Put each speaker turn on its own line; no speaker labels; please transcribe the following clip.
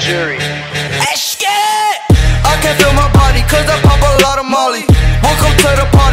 jury.
I can't feel my body cause I pop a lot of molly. Welcome to the party.